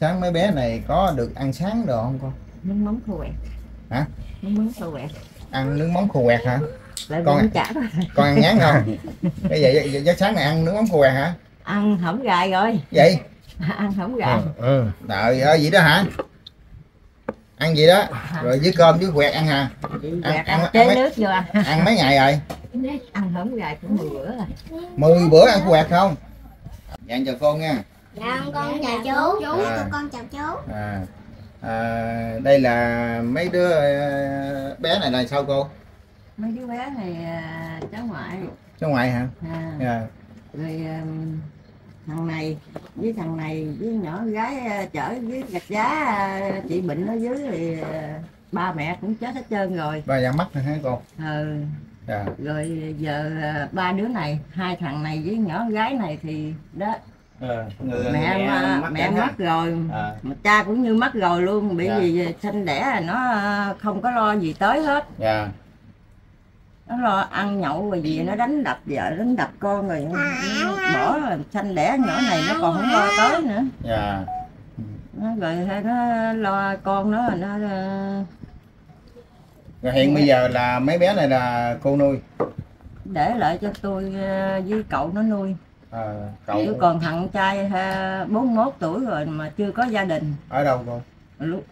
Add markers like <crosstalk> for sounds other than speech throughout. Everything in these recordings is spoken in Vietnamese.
sáng mấy bé này có được ăn sáng được không con nước mắm khô quẹt. Hả? nước mắm khô quẹt. Ăn nước mắm khô quẹt hả? Lại Con- con chả thôi. con ăn ngán không? Cái vậy vậy- vậy sáng này ăn nước mắm khô quẹt hả? Ăn hổng gài rồi. Vậy? <laughs> Ăn hổng gài. Ừ trời ơi vậy đó hả? Ăn gì đó. Rồi với cơm với quẹt ăn hả? Ăn- ăn- ăn ăn chế mấy- nước vô ăn ăn mấy ngày rồi? Ăn hổng gài cũng 10 bữa rồi. 10 bữa ăn quẹt không? Dạ chào cô nha Dạ con chào chú. Chú À. tụi con chào chú. à, à đây là mấy đứa ờ, bé này là sao cô? Mấy đứa bé này à, cháu ngoại. Cháu ngoại hả? À, dạ. Rồi um, thằng này với thằng này với nhỏ gái à, chở với gạch giá chị bệnh ở dưới thì ba mẹ cũng chết hết trơn rồi. Ba da mắt hả cô? Ừ, dạ. Rồi giờ ba đứa này hai thằng này với nhỏ gái này thì đó ờ, người, mẹ mẹ, mẹ chẳng mất rồi. À, mà cha cũng như mất rồi luôn bởi Dạ. vì sinh đẻ là nó à, không có lo gì tới hết. Dạ. Nó lo ăn nhậu rồi gì nó đánh đập vợ đánh đập con rồi. Bỏ sanh đẻ nhỏ này nó còn không lo tới nữa. Dạ. Nó rồi nó lo con nó nó ờ, rồi hiện bây giờ là mấy bé này là cô nuôi? để lại cho tôi ờ, với cậu nó nuôi à, cậu chứ còn thằng trai ha, 41 tuổi rồi mà chưa có gia đình. Ở đâu cô? Lúc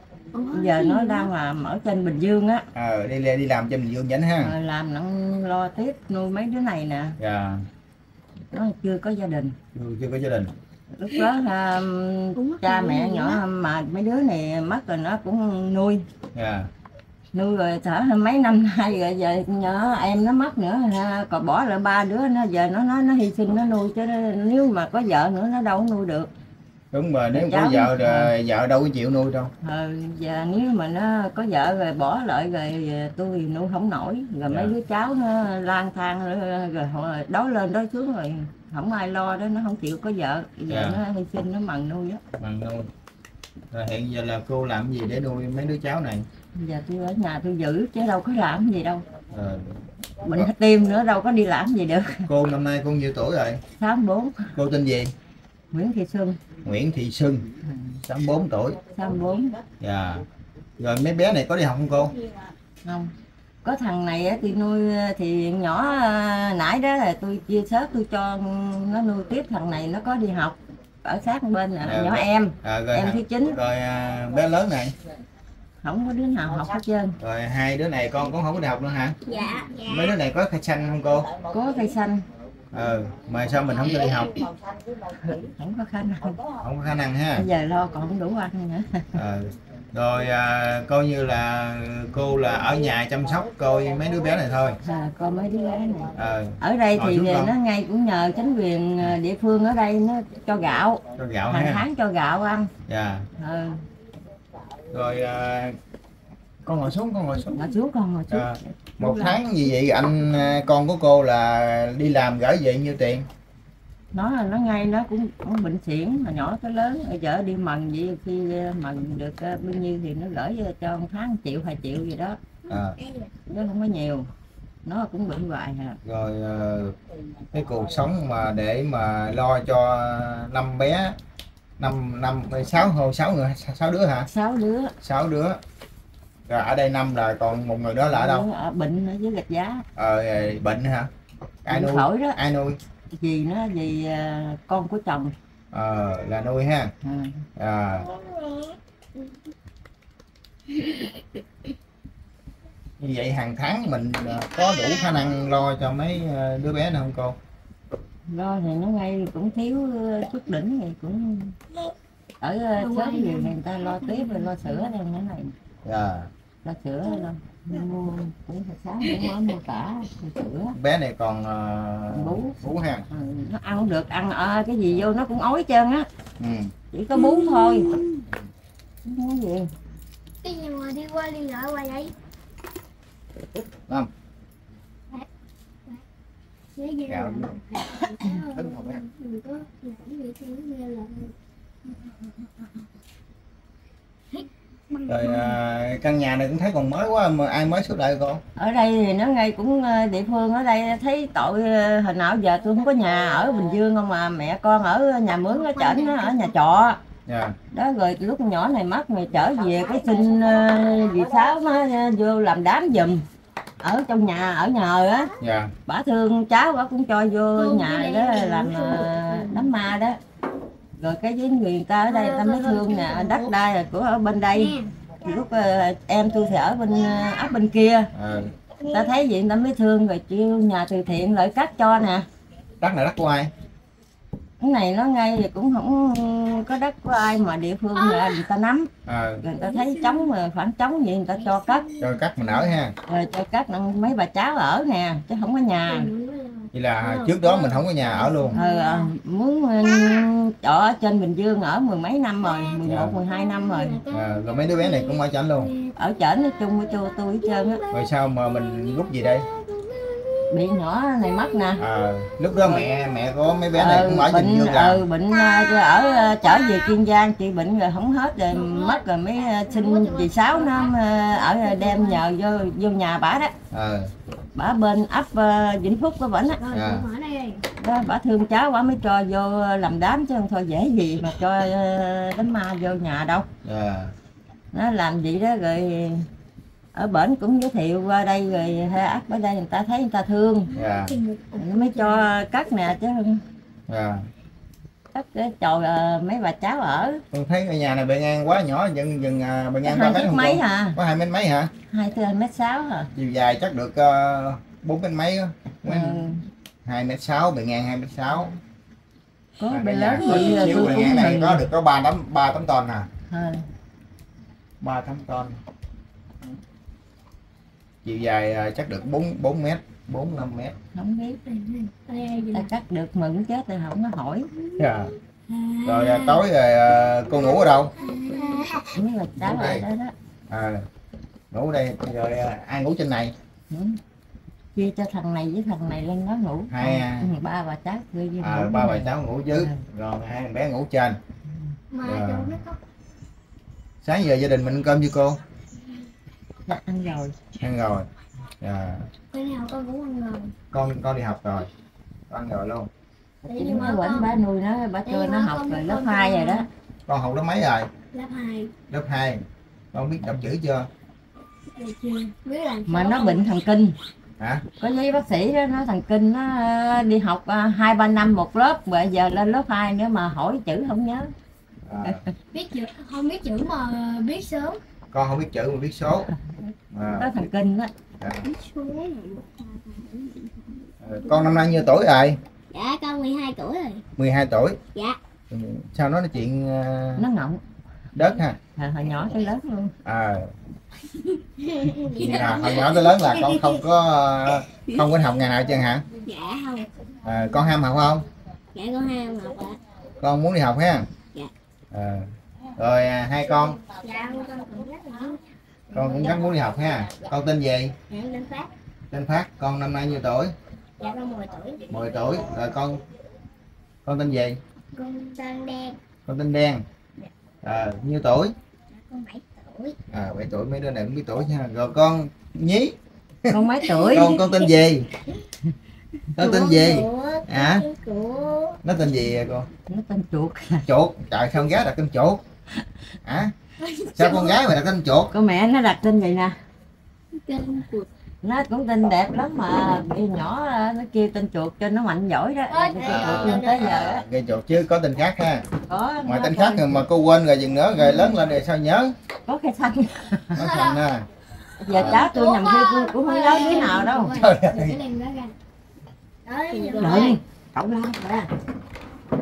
giờ nó đang làm ở trên Bình Dương á. Ờ đi đi làm trên bình dương nhánh ha. Rồi làm nó lo tiếp nuôi mấy đứa này nè. Dạ. Nó chưa có gia đình. Chưa, chưa có gia đình. Lúc đó ha, cha mẹ nhỏ mà mấy đứa này mất rồi nó cũng nuôi. Dạ nuôi rồi thở mấy năm <laughs> nay rồi giờ nhỏ em nó mất nữa ha. Còn bỏ lại ba đứa nó giờ nó nó nó hy sinh nó nuôi chứ nếu mà có vợ nữa nó đâu có nuôi được. Đúng rồi nếu có vợ rồi vợ đâu có chịu nuôi đâu. Ờ, giờ nếu mà nó có vợ rồi bỏ lại rồi tôi thì nuôi không nổi. Rồi mấy Dạ. đứa cháu nó lang thang rồi, rồi đói lên đói xuống rồi không ai lo đó nó không chịu có vợ. Giờ Dạ. nó hy sinh nó mần nuôi á. Bằng nuôi rồi hiện giờ là cô làm gì để nuôi mấy đứa cháu này? Giờ tôi ở nhà tôi giữ chứ đâu có làm gì đâu. Ờ, bệnh tim nữa đâu có đi làm gì được. Cô năm nay cô nhiêu tuổi rồi? Sáu bốn. Cô tên gì? Nguyễn Thị Xuân. Nguyễn Thị Xuân. 64 tuổi. Sáu bốn. Dạ. Rồi mấy bé này có đi học không cô? Không. Có thằng này tôi nuôi thì nhỏ à, nãy đó là tôi chia sớt tôi cho nó nuôi tiếp. Thằng này nó có đi học ở sát bên là Dạ, nhỏ rồi. em. À, rồi, em thứ chín. Rồi à, bé lớn này. Không có đứa nào học hết trơn. Rồi hai đứa này con cũng không có đi học nữa hả? Dạ. Dạ. mấy đứa này có khai xanh không cô? Có cây xanh. Ờ mà sao mình không cho đi học? Không có khả năng. Không có khả năng ha. Bây giờ lo còn không đủ ăn nữa. Ờ rồi à, coi như là cô là ở nhà chăm sóc coi mấy đứa bé này thôi. À, con mấy đứa bé này. Ờ. Ở đây thì con. nó ngay cũng nhờ chính quyền à, địa phương ở đây nó cho gạo. Cho gạo hàng ha. tháng cho gạo ăn. Dạ. Ừ. rồi à, con ngồi xuống con ngồi xuống. Ngồi xuống con ngồi xuống. Dạ. một tháng gì vậy? Anh à, con của cô là đi làm gửi về nhiêu tiền nó nó ngay nó cũng, cũng bệnh xỉn mà nhỏ tới lớn giờ đi mần vậy khi ờ, mần được ờ, bao nhiêu thì nó gửi cho cho một tháng triệu hai triệu gì đó. À, chứ không có nhiều nó cũng bệnh hoài à. Rồi ờ, cái cuộc sống mà để mà lo cho năm bé năm năm sáu hồ sáu người sáu đứa hả? Sáu đứa. Sáu đứa. Rồi ở đây năm là còn một người đó là ở đâu? Ở bệnh ở dưới gạch giá. Ờ bệnh hả? Ai nuôi? phổi đó. Ai nuôi vì nó vì ờ, con của chồng? Ờ là nuôi ha. Ừ. à. Như vậy hàng tháng mình ờ, có đủ khả năng lo cho mấy ờ, đứa bé này không cô? Lo thì nó ngay cũng thiếu chút đỉnh thì cũng ở sớm thì người ta lo tiếp rồi lo sữa đây cái này. Dạ. Lo sữa lo mua cũng phải sáng cũng mới mua cả sữa bé này còn uh, Bú. bú ha ừ, nó ăn không được ăn ờ, cái gì vô nó cũng ói trơn á ừ. chỉ có bú thôi không có gì Cái gì mà đi qua đi lại qua vậy? Năm. Gạo. Tính một cái. Đừng rồi ờ, căn nhà này cũng thấy còn mới quá mà ai mới xuất lại cô? Ở đây thì nó ngay cũng ờ, địa phương ở đây thấy tội ờ, hồi nào giờ tôi không có nhà ở bình dương không mà mẹ con ở nhà mướn ở trển nó ở nhà trọ. Dạ. Đó rồi lúc nhỏ này mất rồi trở về cái xin uh, dì sáu nó ờ, vô làm đám giùm ở trong nhà ở nhờ á. Dạ. Bả thương cháu bả cũng cho vô nhà đó làm ờ, đám ma đó rồi cái với người ta ở đây ta mới thương nè đất đai là của ở bên đây. Lúc ờ, em tôi thì ở bên ờ, ấp bên kia. Ờ, ta thấy vậy người ta mới thương rồi chiêu nhà từ thiện lợi cắt cho nè. Đất này đất của ai? Cái này nó ngay thì cũng không có đất của ai mà địa phương là người ta nắm. Rồi người ta thấy trống mà khoảng trống vậy người ta cho cắt. Cho cắt mình ở ha. Rồi cho cắt mấy bà cháu ở nè chứ không có nhà vậy là trước đó mình không có nhà ở luôn. ờ, ờ, muốn ừ, trọ ở trên Bình Dương ở mười mấy năm rồi 11, 12 năm rồi. Ờ, rồi mấy đứa bé này cũng ở chảnh luôn. Ở trển nói chung với tôi tôi hết trơn á. Rồi sao mà mình rút gì đây? Bị nhỏ này mất nè. Ờ, lúc đó mẹ mẹ có mấy bé này Ờ, cũng ở bệnh Bình Dương làm ừ, bệnh ờ, tôi ở ờ, trở về Kiên Giang chị bệnh rồi không hết rồi mất rồi mới ờ, xin dì sáu nó ờ, ở đem nhờ vô vô nhà bả đó. Ờ bả bên ấp ờ, Vĩnh Phúc của bển á. Đây. đó bả thương cháu bả mới cho vô làm đám chứ không thôi dễ gì mà cho ờ, đám ma vô nhà đâu. Dạ nó làm vậy đó rồi ở bển cũng giới thiệu qua đây rồi hay ấp ở đây người ta thấy người ta thương. Dạ nó mới cho cắt nè chứ không. Dạ cắt cái chồi ờ, mấy bà cháu ở. Con thấy cái nhà này bề ngang quá nhỏ dừng dừng à, bề ngang hai mét mấy hả? Có hai mét mấy hả? Hai tư mét sáu hả? Chiều dài chắc được ờ, bốn mét mấy ừ. hai mét sáu bề ngang hai mét sáu. Có bề lớn có là tôi cũng này có được có ba tấm ba tấm ton nè Ờ, ba tấm ton. Chiều dài à, chắc được 4 4 mét 4 5 mét. Không biết đây ta cắt được mừng chết thì không có hỏi. Dạ. rồi à, tối rồi à, cô ngủ ở đâu? Rồi. đó đó. À, ngủ đây. Rồi à, ai ngủ trên này? Ừ. chia cho thằng này với thằng này lên đó ngủ. Hai à. ừ, ba bà cháu với à, ngủ ba bà cháu ngủ dưới rồi hai thằng bé ngủ trên. Có sáng giờ gia đình mình ăn cơm chưa cô? Dạ, ăn rồi. Ăn rồi cái nào con cũng ăn rồi. con con đi học rồi. Con ăn rồi luôn chỉ nói quẩn bà nuôi nó bà cho nó học rồi lớp 2 rồi đó. Con học lớp mấy rồi? Lớp 2 lớp 2 con biết đọc chữ chưa? Mà nó bệnh thần kinh. Hả? Có giấy bác sĩ đó nó thần kinh nó ờ, đi học ờ, hai ba năm một lớp bây giờ lên lớp 2 nữa mà hỏi chữ không nhớ. À, <laughs> biết chữ không biết chữ mà biết sớm. Con không biết chữ mà biết số. À, nó thần kinh đó dạ. Ờ, con năm nay nhiêu tuổi rồi? Dạ con 12 tuổi rồi. 12 tuổi. Dạ. Ừ, sao nói nói chuyện ờ, nó ngọng. đất ha? Hồi, hồi nhỏ tới lớn luôn. À. À, hồi nhỏ tới lớn là con không có ờ, không có học ngày nào chưa hả? Dạ không. À, con ham học không? Dạ con ông học ạ. Con muốn đi học ha? Dạ. à, rồi à, hai con. Dạ con cũng rất là con cũng rất muốn đi học ha. Con tên gì? Dạ phát. Tên phát. Con năm nay nhiêu tuổi? Dạ con 10 tuổi. 10 tuổi. Rồi con con tên gì? Con tên đen. Con tên đen. À, nhiêu tuổi? Con 7 tuổi. À 7 tuổi. Mấy đứa này cũng biết tuổi nha. Rồi con nhí. Con mấy tuổi? Con con tên gì? Con tên gì? Hả? của nó tên gì vậy con nó tên chuột. Chuột. Trời sao con gái đặt tên chuột? Hả <laughs> sao con gái mà đặt tên chuột? Con mẹ nó đặt tên vậy nè. Nó cũng tên đẹp lắm mà. Bị nhỏ nó kêu tên chuột cho nó mạnh giỏi đó. Cái à, chuột lên tới giờ á gây chuột chứ có tên khác ha. Có ngoài tên có- khác rồi mà cô quên rồi dừng nữa rồi lớn lên rồi sao nhớ? Có cái xanh nó thành ha. Giờ cháu tôi nhầm khi tôi cũng không nhớ đứa nào đâu. Trời ơi. Cái đó cậu la ra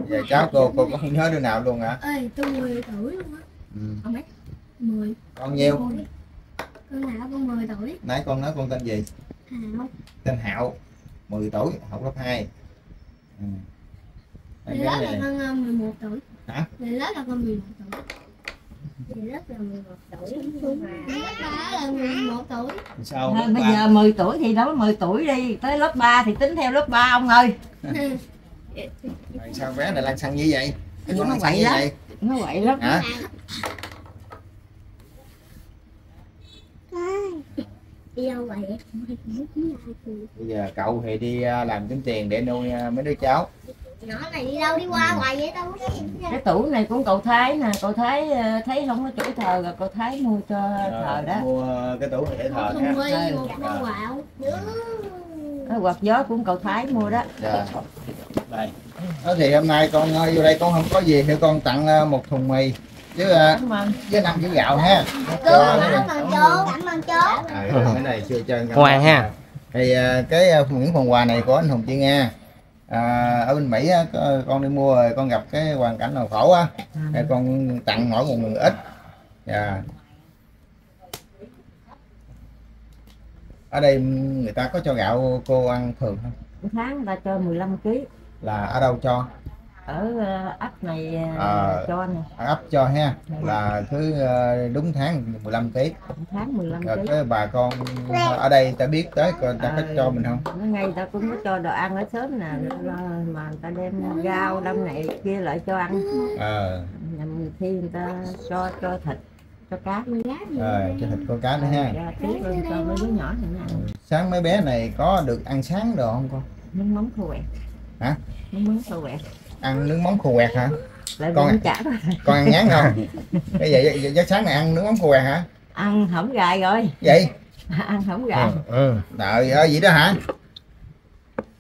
giờ cháu cô cô cũng không nhớ đứa nào luôn hả? Ơi tôi 10 tuổi luôn á ừ. không biết 10 con nhiêu? Mười. con nào con 10 tuổi. Nãy con nói con tên gì? Hào tên hạo. 10 tuổi học lớp 2 ừ. Người gái lớn là con ờ, 11 tuổi. Hả? Người lớn là con 11 tuổi. Người lớn là 11 tuổi. Người lớn là 11 tuổi. Sao? Thôi, lớp bây ba? giờ 10 tuổi thì đó 10 tuổi đi. Tới lớp 3 thì tính theo lớp 3 ông ơi. Rồi sao bé này lăn xăng như vậy? Nó xăng quậy lắm. vậy? Nó vậy lắm. Hả đi đâu vậy bây giờ cậu thì đi à, làm kiếm tiền để nuôi à, mấy đứa cháu. Nhỏ này đi đâu đi qua hoài vậy đâu cái tủ này cũng cậu thái nè cậu thái ờ, thấy không có chỗ thờ rồi cậu thái mua cho thờ đó. Ờ, mua cái tủ này để thờ thùng ha mì một con quạo. Cái quạt gió cũng cậu thái mua đó. Dạ. đây. Đó thì hôm nay con à, vô đây con không có gì thì con tặng à, một thùng mì với à, cảm ơn với năm chữ gạo ha. Cảm ơn chú cảm ơn chú À, cái này chưa chơi Ngoan ha. thì à, cái những phần quà này của anh Hùng Chi Nga. À, ở bên Mỹ á, con đi mua rồi con gặp cái hoàn cảnh nào khổ á thì con tặng mỗi một người ít. Dạ. Ở đây người ta có cho gạo cô ăn thường không? Một tháng người ta cho 15 kg là ở đâu cho ở ờ, ấp này ờ, Ờ. cho nè. ấp cho ha là cứ ờ, đúng tháng 15 kg một tháng 15 rồi cái bà con ở đây ta biết tới coi ta có cho mình không? ngay ta cũng có cho đồ ăn ở sớm nè mà người ta đem rau đâm này kia lại cho ăn. Ờ. Nhằm khi người ta cho cho thịt cho cá gác gì rồi cho thịt con cá nữa ha. Tí luôn cho mấy đứa nhỏ này nè. Sáng mấy bé này có được ăn sáng được không con nước mắm khô quẹt. Hả? nước mắm khô quẹt ăn nước mắm khô quẹt hả? Lại Con chả rồi. con ăn ngán không? <laughs> Cái vậy, vậy, vậy sáng này ăn nước mắm khô quẹt hả? Ăn hổng gài rồi. Vậy? <laughs> Ăn hổng gài. Ừ. đợi ơi vậy đó hả?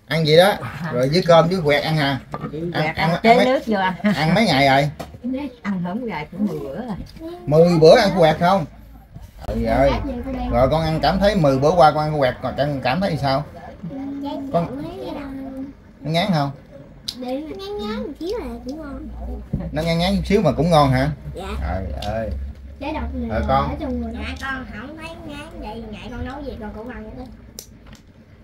Ăn gì đó? Rồi với cơm với quẹt ăn hả? Ăn- ăn- ăn ăn mấy- nước vô ăn ăn mấy ngày rồi? Ăn hổng gài cũng 10 bữa rồi 10 bữa ăn khô quẹt không? Trời ơi. gác gì cô đem rồi con ăn cảm thấy 10 bữa qua con ăn quẹt còn con cảm thấy sao? Con ngán không để ngán ngán một xíu là cũng ngon. Nó ngán ngán chút xíu mà cũng ngon hả? Dạ. Trời ơi. Trái độc này Rồi con. ở trong người dạ con không thấy ngán vậy ngại con nấu gì con cũng ăn cái đó.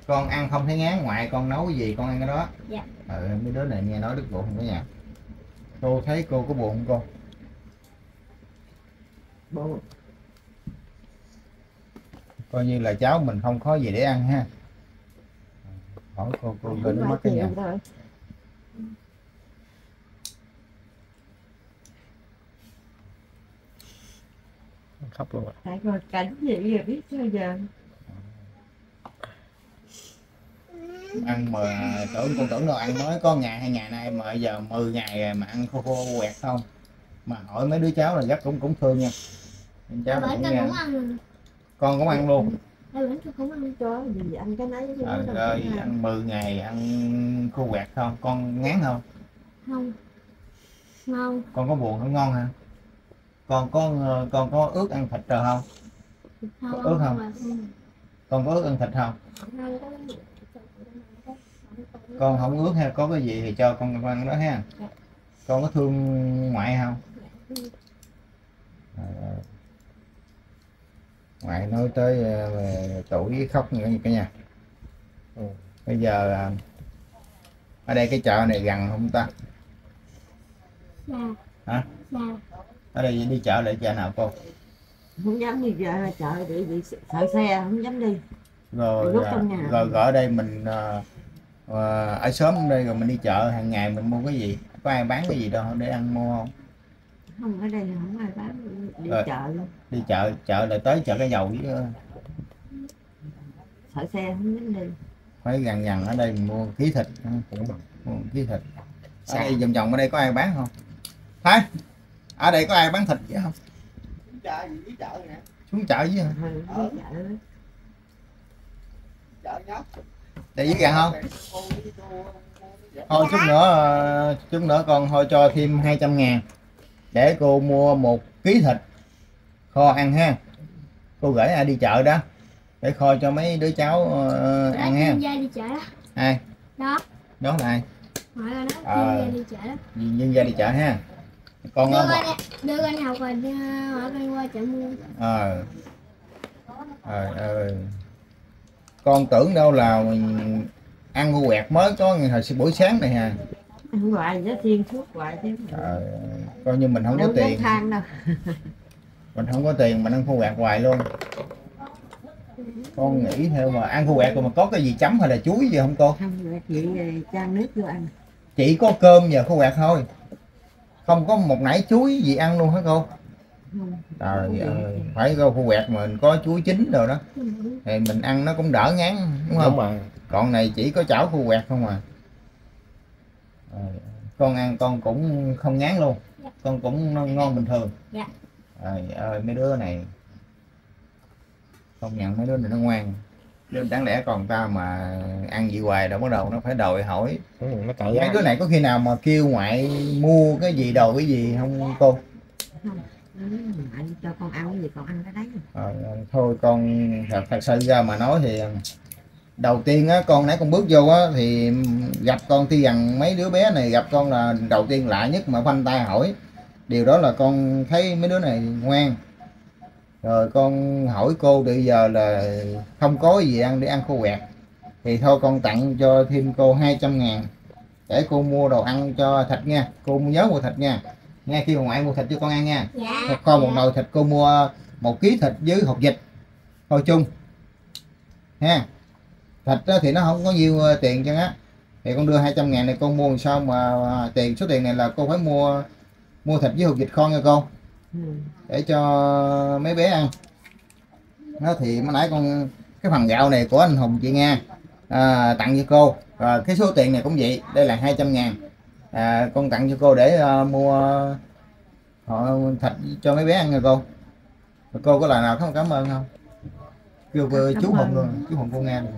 Con ăn không thấy ngán ngoại con nấu cái gì con ăn cái đó. Dạ. ừ mấy đứa này nghe nói đức bụng không có nhà cô thấy cô có buồn không cô? Bộ coi như là cháu mình không có gì để ăn ha. Hỏi cô cô nước mắt cái nhà khóc luôn ạ. Tại coi cảnh gì giờ biết sao giờ? Ăn mà tưởng con tưởng đâu ăn mới có ngày hai ngày nay mà giờ 10 ngày rồi mà ăn khô khô quẹt không? Mà hỏi mấy đứa cháu là rất cũng cũng thương nha. Cháu là bởi cũng con nghe. cũng ăn rồi. Con cũng ăn luôn. Cũng ăn cho gì ăn cái nấy chứ trời ơi ăn 10 ngày ăn khô quẹt không? Con ngán không? không. Ngon. Con có buồn không ngon hả con có ờ, con có ước ăn thịt rồi không không ướt không? mà con có ước ăn thịt không con không ước hay có cái gì thì cho con ăn đó ha Dạ. con có thương ngoại không Trời ơi. ngoại nói tới ờ, tuổi khóc nữa cả nhà Ừ. bây giờ ờ, ở đây cái chợ này gần không ta xa Hả? Ở đây đi chợ lại chợ nào cô? Không dám đi chợ chợ bị bị sợ xe không dám đi. Rồi à, nhà. rồi ở đây mình ờ, ờ, ở sớm đây rồi mình đi chợ hàng ngày mình mua cái gì? Có ai bán cái gì đâu để ăn mua không? Không ở đây không ai bán đi Rồi. chợ luôn. đi chợ chợ là tới chợ cái dầu với ờ, sợ xe không dám đi. Phải gần gần ở đây mình mua ký thịt cũng mua ký thịt. Ở đây vòng vòng ở đây có ai bán không? Thấy ở đây có ai bán thịt vậy không? Chợ gì với chợ nè. Xuống chợ với hả? ừ, Ờ. chợ nhóc. Để với gần không thôi chút nữa ờ, chút nữa con thôi cho thêm 200 ngàn. Để cô mua một ký thịt kho ăn ha. Cô gửi ai đi chợ đó. Để kho cho mấy đứa cháu ờ, đó ăn ha. Chuyên gia đi chợ đó. Ai? Đó. Đó là ai? Ờ. chuyên gia đi chợ đó. Dân gia đi chợ ha con đưa con đưa con học rồi đưa hỏi con qua chợ mua. Ờ. Trời ơi con tưởng đâu là mình ăn cô quẹt mới có ngày hồi buổi sáng này ha ăn hoài giá thiên suốt hoài chứ. Ơi, coi như mình không có đâu có tiền. than đâu. Mình không có tiền mình ăn khô quẹt hoài luôn. Con nghĩ theo mà ăn khô quẹt rồi mà có cái gì chấm hay là chuối gì không cô? Không chị ờ, chan nước vô ăn. Chỉ có cơm và khô quẹt thôi không có một nải chuối gì ăn luôn hả cô? Trời ơi phải có khu quẹt mình có chuối chín rồi đó. Thì mình ăn nó cũng đỡ ngán đúng không? đúng rồi. Còn này chỉ có chảo khu quẹt không à? Rồi, con ăn con cũng không ngán luôn. Con cũng ngon, ngon bình thường. Dạ. trời ơi mấy đứa này công nhận mấy đứa này nó ngoan chứ đáng lẽ còn ta mà ăn gì hoài đâu bắt đầu nó phải đòi hỏi. Ừ, nó ra đứa này có khi nào mà kêu ngoại mua cái gì đồ cái gì không cô? Anh cho con ăn cái gì con ăn cái đấy. Ờ, thôi con thật, thật sự ra mà nói thì đầu tiên á con nãy con bước vô á thì gặp con tuy rằng mấy đứa bé này gặp con là đầu tiên lạ nhất mà khoanh tay hỏi. Điều đó là con thấy mấy đứa này ngoan rồi con hỏi cô từ giờ là không có gì ăn để ăn khô quẹt. Thì thôi con tặng cho thêm cô 200 ngàn để cô mua đồ ăn cho thịt nha. Cô nhớ mua thịt nha. Nghe khi mà ngoại mua thịt cho con ăn nha. Dạ. Một kho một nồi thịt cô mua một ký thịt với hột vịt. Thôi chung. Ha. Thịt thì nó không có nhiều ờ, tiền chân á. Thì con đưa 200 ngàn này con mua làm sao mà à, tiền số tiền này là cô phải mua mua thịt với hột vịt kho nha cô. ừ. Để cho mấy bé ăn. Đó thì mới nãy con cái phần gạo này của anh Hùng chị Nga à, tặng cho cô. Rồi cái số tiền này cũng vậy đây là 200 ngàn. À, con tặng cho cô để à, mua họ thịt cho mấy bé ăn nha cô. Rồi cô có lời nào không? Cảm ơn không? Kêu cô Cảm chú Hùng luôn chú Hùng cô Nga luôn.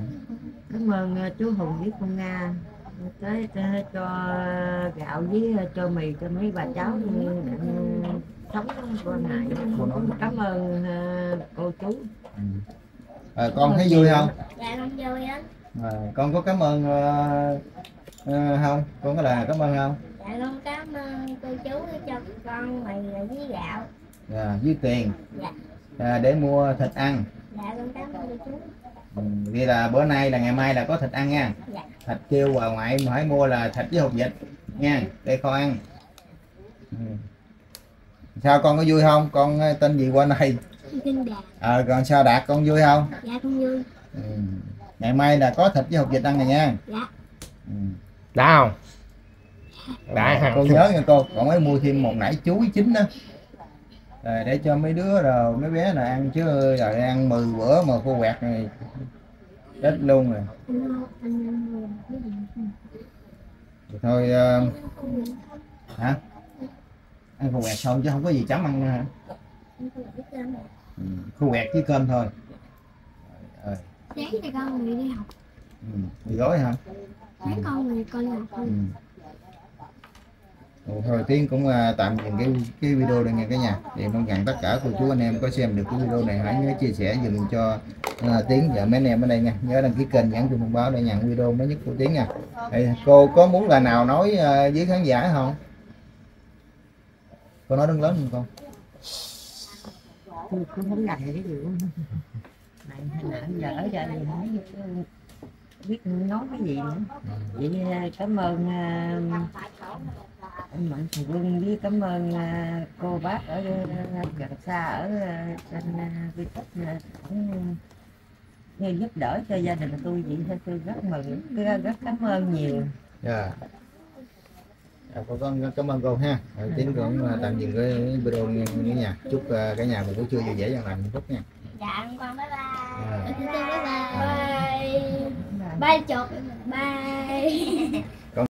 cảm ơn ờ, chú hùng với con nga. Tới cho gạo với ờ, cho mì cho mấy bà cháu sống cảm ơn ờ, cô chú. Ừ. à, con thấy vui không? Dạ con vui á à, con có cảm ơn ờ, ờ, không? Con có lời cảm ơn không? Dạ con cảm ơn cô chú cho con mì với gạo. À, với tiền. Dạ. à, để mua thịt ăn. Dạ con cảm ơn cô chú. Ừ, vì là bữa nay là ngày mai là có thịt ăn nha. Dạ. thịt kêu bà ngoại mà phải mua là thịt với hột vịt nha để kho ăn. Ừ. sao con có vui không? Con ờ, tên gì qua này ờ còn sao đạt con vui không? Dạ con vui. Ừ. ngày mai là có thịt với hột vịt ăn rồi nha. Dạ. Ừ. đã không? Đã ha cô nhớ nha cô còn mới mua thêm một nải chuối chín đó rồi để cho mấy đứa rồi mấy bé là ăn chứ rồi ăn 10 bữa mà cô quẹt này chết luôn rồi. Thôi ờ, hả ăn khô quẹt không chứ không có gì chấm ăn nữa hả? Rồi ừ. khô quẹt với cơm thôi. Ơi, sáng thì con người đi học. Ừ. mì gói hả? Sáng con người con đi học ừ. Rồi, thôi tiến cũng ờ, tạm dừng cái cái video đây nha cả nhà. Thì mong rằng tất cả cô chú anh em có xem được cái video này hãy nhớ chia sẻ dùm cho ờ, tiến và mấy anh em ở đây nha. Nhớ đăng ký kênh nhắn chuông thông báo để nhận video mới nhất của tiến nha. Thì cô có muốn là nào nói ờ, với khán giả không cô nói đứng lớn không con. Tôi cũng không dành cái gì luôn này là anh giờ ở đình không biết, nói cái gì nữa. Vậy ờ, cảm ơn anh mạnh thường quân với cảm ơn ờ, cô bác ở gần xa ở trên vi tích như giúp đỡ cho gia đình tôi. Vậy thôi tôi rất mừng rất, cảm ơn nhiều. Dạ À, con cảm ơn cô ha. Rồi, tiến cũng tạm dừng cái video nha cả nhà chúc cả nhà mình buổi trưa vui vẻ và hạnh phúc nha. Dạ con bye Dạ. bye bye bye. Bye bye chuột bye